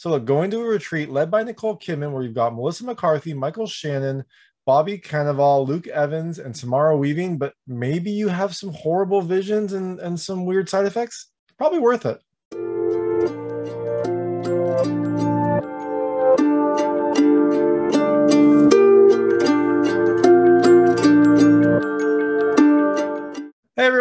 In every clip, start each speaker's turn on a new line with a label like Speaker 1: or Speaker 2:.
Speaker 1: So look, going to a retreat led by Nicole Kidman, where you've got Melissa McCarthy, Michael Shannon, Bobby Cannavale, Luke Evans, and Samara Weaving, but maybe you have some horrible visions and, and some weird side effects. Probably worth it.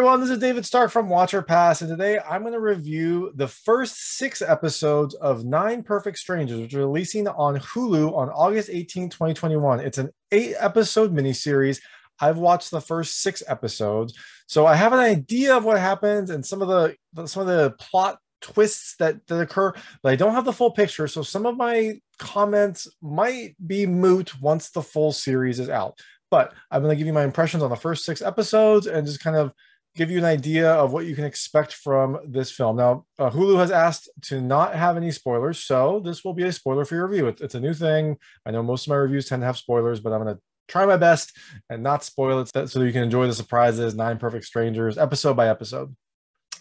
Speaker 1: Everyone, this is David Stark from Watch or Pass, and today I'm going to review the first six episodes of Nine Perfect Strangers, which are releasing on Hulu on August 18, 2021. It's an eight episode miniseries. I've watched the first six episodes, so I have an idea of what happens and some of the some of the plot twists that, that occur, but I don't have the full picture. So some of my comments might be moot once the full series is out. But I'm going to give you my impressions on the first six episodes and just kind of give you an idea of what you can expect from this film. Now, uh, Hulu has asked to not have any spoilers, so this will be a spoiler for your review. It's, it's a new thing. I know most of my reviews tend to have spoilers, but I'm going to try my best and not spoil it so you can enjoy the surprises. Nine Perfect Strangers, episode by episode.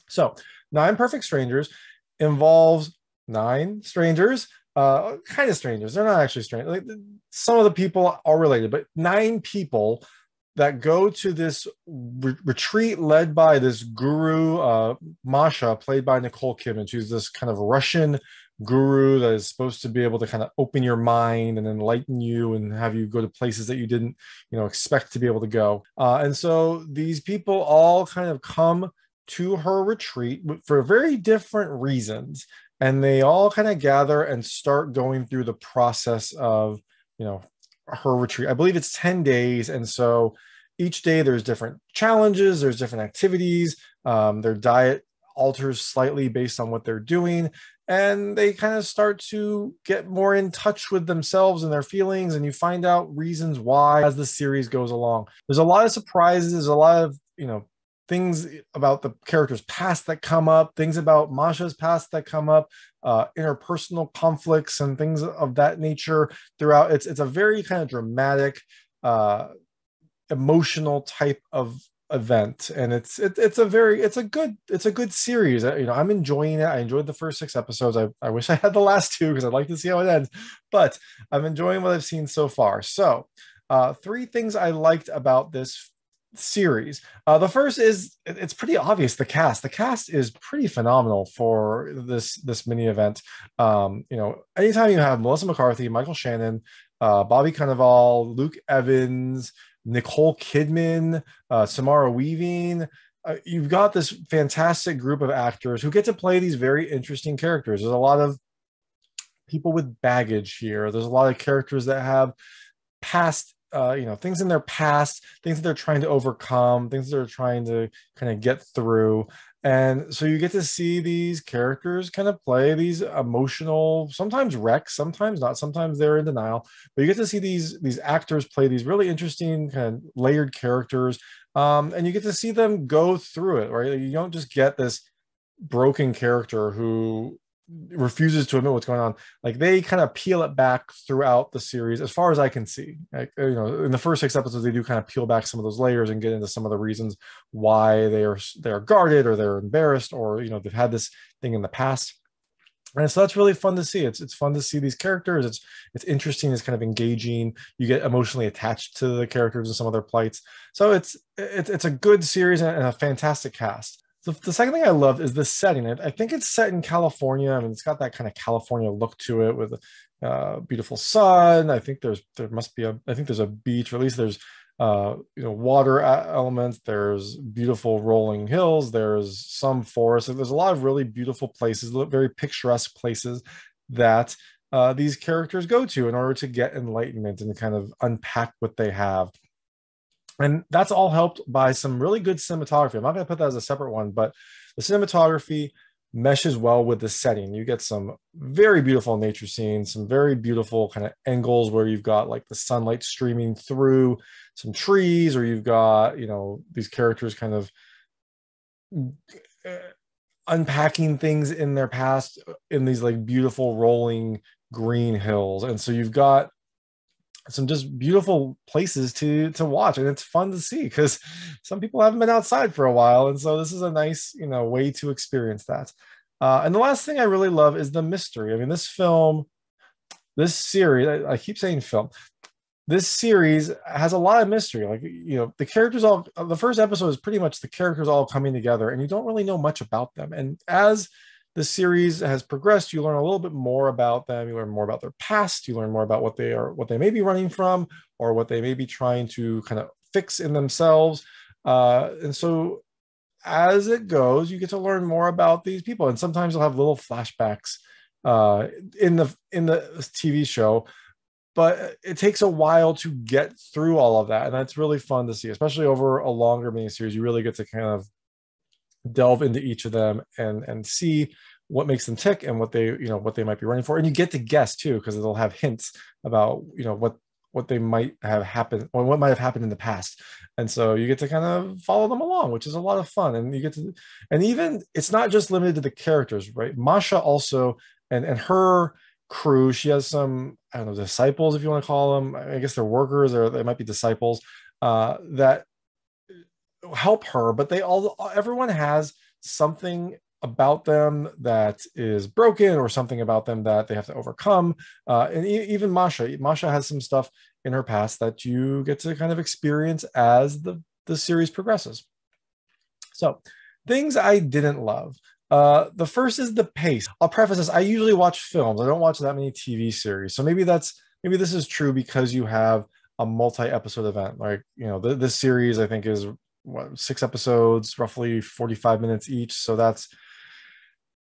Speaker 1: So, Nine Perfect Strangers involves nine strangers, uh, kind of strangers. They're not actually strangers. Like, some of the people are related, but nine people that go to this re- retreat led by this guru, uh, Masha, played by Nicole Kidman. She's this kind of Russian guru that is supposed to be able to kind of open your mind and enlighten you and have you go to places that you didn't, you know, expect to be able to go. Uh, and so these people all kind of come to her retreat for very different reasons. And they all kind of gather and start going through the process of, you know, her retreat. I believe it's 10 days. And so each day there's different challenges, there's different activities. Um, their diet alters slightly based on what they're doing. And they kind of start to get more in touch with themselves and their feelings. And you find out reasons why as the series goes along. There's a lot of surprises, there's a lot of, you know, things about the character's past that come up, things about Masha's past that come up, uh, interpersonal conflicts and things of that nature throughout. It's it's a very kind of dramatic, uh, emotional type of event, and it's it, it's a very it's a good it's a good series. You know, I'm enjoying it. I enjoyed the first six episodes. I, I wish I had the last two because I'd like to see how it ends, but I'm enjoying what I've seen so far. So. Uh, three things I liked about this series. Uh, the first is it's pretty obvious the cast. The cast is pretty phenomenal for this this mini event. Um, you know, anytime you have Melissa McCarthy, Michael Shannon, uh, Bobby Cannavale, Luke Evans, Nicole Kidman, uh, Samara Weaving. Uh, you've got this fantastic group of actors who get to play these very interesting characters. There's a lot of people with baggage here. There's a lot of characters that have past uh, you know things in their past things that they're trying to overcome things that they're trying to kind of get through. And so you get to see these characters kind of play these emotional sometimes wrecks sometimes not sometimes they're in denial. But you get to see these these actors play these really interesting kind of layered characters um, and you get to see them go through it right? You don't just get this broken character who refuses to admit what's going on like they kind of peel it back throughout the series as far as i can see. Like, you know in the first six episodes they do kind of peel back some of those layers and get into some of the reasons why they are they're guarded or they're embarrassed or you know they've had this thing in the past. And so that's really fun to see. It's it's fun to see these characters. It's it's interesting. It's kind of engaging. You get emotionally attached to the characters and some of their plights. So it's it's, it's a good series and a fantastic cast the, the second thing I loved is the setting. I, I think it's set in California. I mean, it's got that kind of California look to it with uh, beautiful sun. I think there's there must be a I think there's a beach, or at least there's uh, you know water elements. There's beautiful rolling hills. There's some forest. There's a lot of really beautiful places, very picturesque places that uh, these characters go to in order to get enlightenment and kind of unpack what they have and that's all helped by some really good cinematography. I'm not going to put that as a separate one, but the cinematography meshes well with the setting. You get some very beautiful nature scenes, some very beautiful kind of angles where you've got like the sunlight streaming through some trees, or you've got, you know, these characters kind of uh, unpacking things in their past in these like beautiful rolling green hills. And so you've got some just beautiful places to to watch and it's fun to see because some people haven't been outside for a while and so this is a nice you know way to experience that Uh, and the last thing I really love is the mystery. I mean, this film, this series, I, I keep saying film, this series has a lot of mystery. Like, you know, the characters all, the first episode is pretty much the characters all coming together, and you don't really know much about them. And as the series has progressed, you learn a little bit more about them. You learn more about their past. You learn more about what they are, what they may be running from, or what they may be trying to kind of fix in themselves. Uh, and so as it goes, you get to learn more about these people, and sometimes you'll have little flashbacks uh, in the in the TV show. But it takes a while to get through all of that, and that's really fun to see, especially over a longer mini series. You really get to kind of delve into each of them and and see what makes them tick and what they you know what they might be running for. And you get to guess too because they'll have hints about you know what what they might have happened or what might have happened in the past. And so you get to kind of follow them along which is a lot of fun. And you get to and even it's not just limited to the characters right? Masha also and and her crew she has some i don't know disciples if you want to call them. I guess they're workers or they might be disciples uh that help her but they all everyone has something about them that is broken or something about them that they have to overcome. Uh, and e- even Masha, Masha has some stuff in her past that you get to kind of experience as the, the series progresses. So, things I didn't love. Uh, the first is the pace. I'll preface this. I usually watch films. I don't watch that many TV series. So maybe that's maybe this is true because you have a multi-episode event. Like you know, th- this series I think is what, six episodes, roughly 45 minutes each. So that's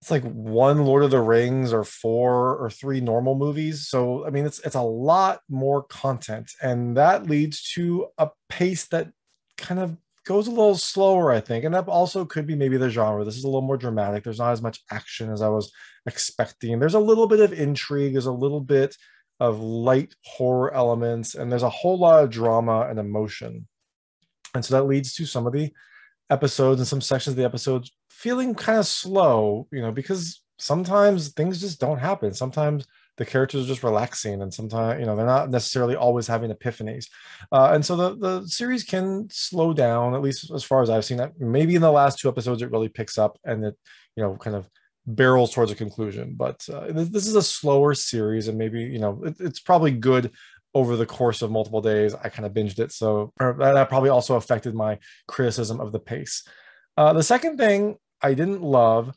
Speaker 1: it's like one Lord of the Rings or four or three normal movies. So I mean, it's it's a lot more content, and that leads to a pace that kind of goes a little slower, I think. And that also could be maybe the genre. This is a little more dramatic. There's not as much action as I was expecting. There's a little bit of intrigue. There's a little bit of light horror elements, and there's a whole lot of drama and emotion. And so that leads to some of the episodes and some sections of the episodes feeling kind of slow, you know, because sometimes things just don't happen. Sometimes the characters are just relaxing, and sometimes you know they're not necessarily always having epiphanies, uh, and so the the series can slow down at least as far as I've seen. That maybe in the last two episodes it really picks up and it you know kind of barrels towards a conclusion. But uh, this is a slower series, and maybe you know it, it's probably good over the course of multiple days. I kind of binged it, so that probably also affected my criticism of the pace. Uh, the second thing I didn't love,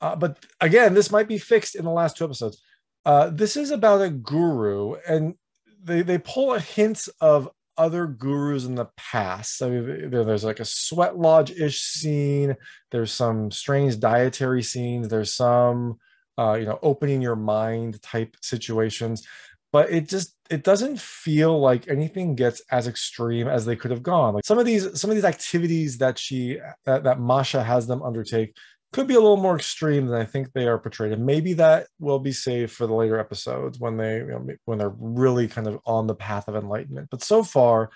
Speaker 1: uh, but again, this might be fixed in the last two episodes. Uh, this is about a guru, and they they pull hints of other gurus in the past. I mean, there's like a sweat lodge ish scene. There's some strange dietary scenes. There's some, uh, you know, opening your mind type situations but it just it doesn't feel like anything gets as extreme as they could have gone. Like some of these some of these activities that she that, that masha has them undertake could be a little more extreme than i think they are portrayed. And maybe that will be saved for the later episodes when they you know, when they're really kind of on the path of enlightenment. But so far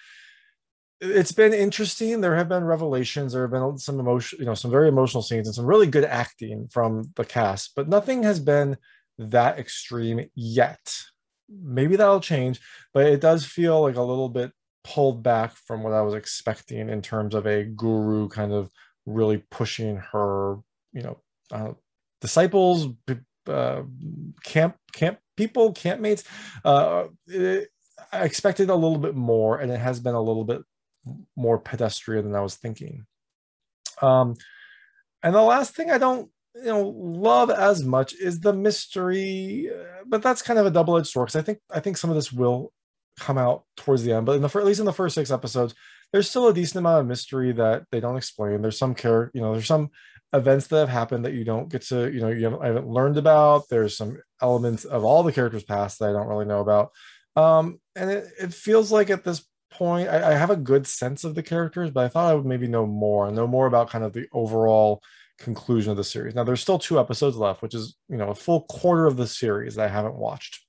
Speaker 1: it's been interesting. There have been revelations. There have been some emotion you know some very emotional scenes and some really good acting from the cast but nothing has been that extreme yet maybe that'll change, but it does feel like a little bit pulled back from what I was expecting in terms of a guru kind of really pushing her, you know, uh, disciples, uh, camp camp people, campmates. Uh, it, I expected a little bit more, and it has been a little bit more pedestrian than I was thinking. Um, and the last thing I don't you know love as much is the mystery uh, but that's kind of a double-edged sword because i think i think some of this will come out towards the end but in the at least in the first six episodes there's still a decent amount of mystery that they don't explain. There's some care you know there's some events that have happened that you don't get to you know you haven't, haven't learned about. There's some elements of all the characters past that i don't really know about. Um and it, it feels like at this point I, I have a good sense of the characters but i thought i would maybe know more and know more about kind of the overall conclusion of the series. Now there's still two episodes left, which is you know a full quarter of the series that I haven't watched.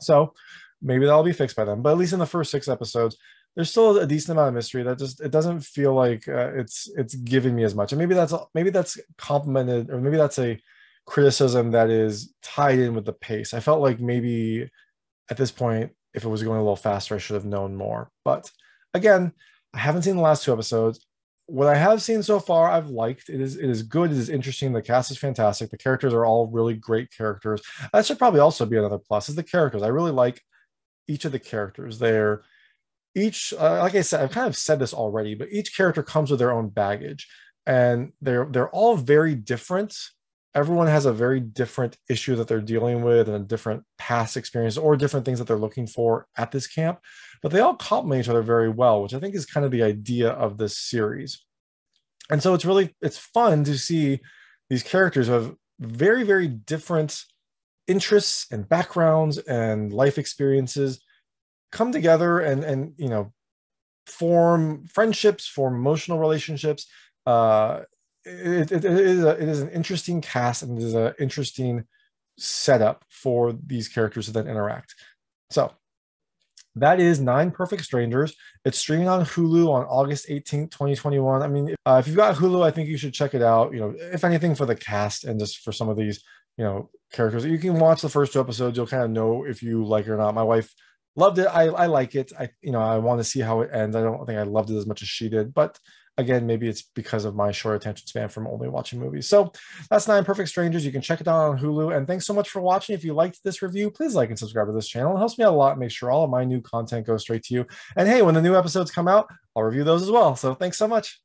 Speaker 1: So maybe that'll be fixed by then. But at least in the first six episodes, there's still a decent amount of mystery that just it doesn't feel like uh, it's it's giving me as much. And maybe that's maybe that's complimented or maybe that's a criticism that is tied in with the pace. I felt like maybe at this point, if it was going a little faster, I should have known more. But again, I haven't seen the last two episodes. What I have seen so far, I've liked. It is it is good. It is interesting. The cast is fantastic. The characters are all really great characters. That should probably also be another plus. Is the characters. I really like each of the characters. They're each, uh, like I said, I've kind of said this already, but each character comes with their own baggage, and they're they're all very different. Everyone has a very different issue that they're dealing with, and a different past experience, or different things that they're looking for at this camp but they all complement each other very well, which I think is kind of the idea of this series. And so it's really it's fun to see these characters have very very different interests and backgrounds and life experiences come together and and you know form friendships, form emotional relationships. Uh, it, it, it, is a, it is an interesting cast and it is an interesting setup for these characters to then interact. So that is Nine Perfect Strangers. It's streaming on Hulu on August 18th, 2021. I mean, uh, if you've got Hulu, I think you should check it out. You know, if anything, for the cast and just for some of these, you know, characters. You can watch the first two episodes. You'll kind of know if you like it or not. My wife loved it. I, I like it. I, you know, I want to see how it ends. I don't think I loved it as much as she did, but again, maybe it's because of my short attention span from only watching movies. So that's Nine Perfect Strangers. You can check it out on Hulu. And thanks so much for watching. If you liked this review, please like and subscribe to this channel. It helps me out a lot. Make sure all of my new content goes straight to you. And hey, when the new episodes come out, I'll review those as well. So thanks so much.